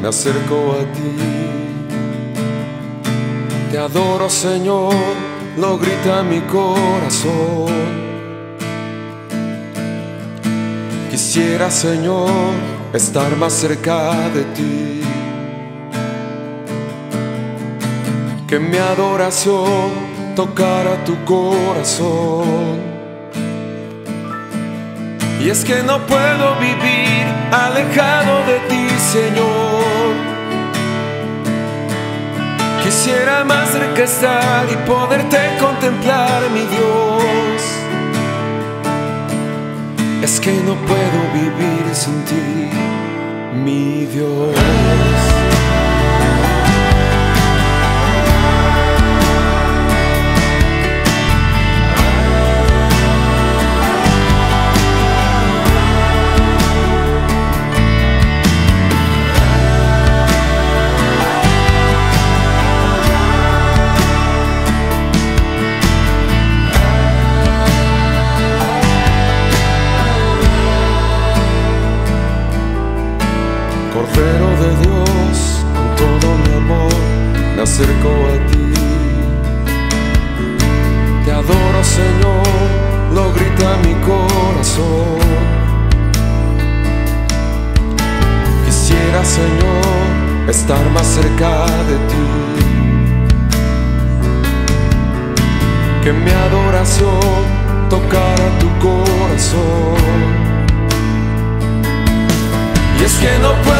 me acerco a ti. Te adoro Señor, lo grita mi corazón. Quisiera Señor estar más cerca de ti. Que mi adoración tocara tu corazón. Y es que no puedo vivir alejado de ti, Señor. Quisiera más cerca estar y poderte contemplar, mi Dios. Es que no puedo vivir sin ti, mi Dios. De Dios, con todo mi amor me acerco a ti. Te adoro Señor, lo grita mi corazón. Quisiera Señor estar más cerca de ti. Que mi adoración tocara tu corazón. Y es que no puedo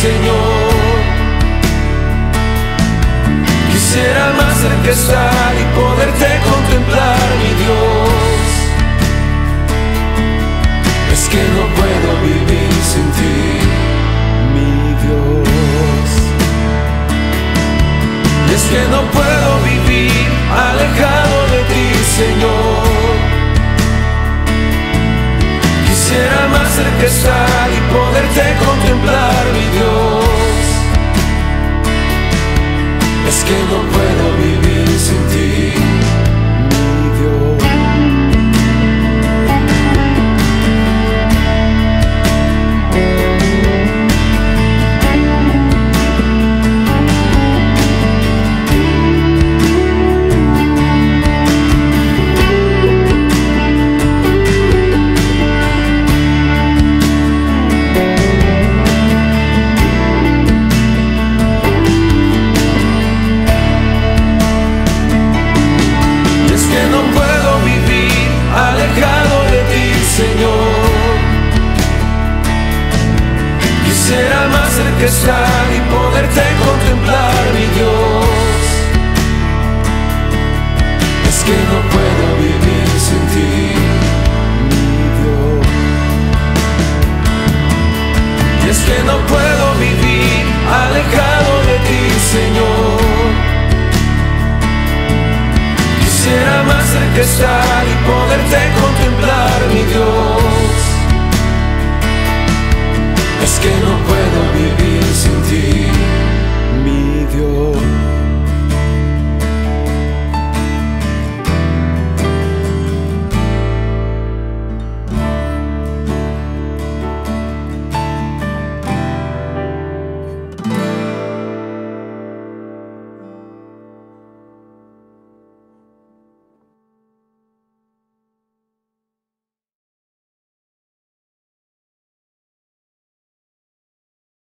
Señor. Quisiera más cerca estar y poderte contemplar, mi Dios. Es que no puedo vivir sin ti, mi Dios. Es que no puedo vivir alejado de ti, Señor. Quisiera más cerca estar y poderte contemplar, mi Dios. Es que no puedo vivir estar y poderte contemplar, mi Dios.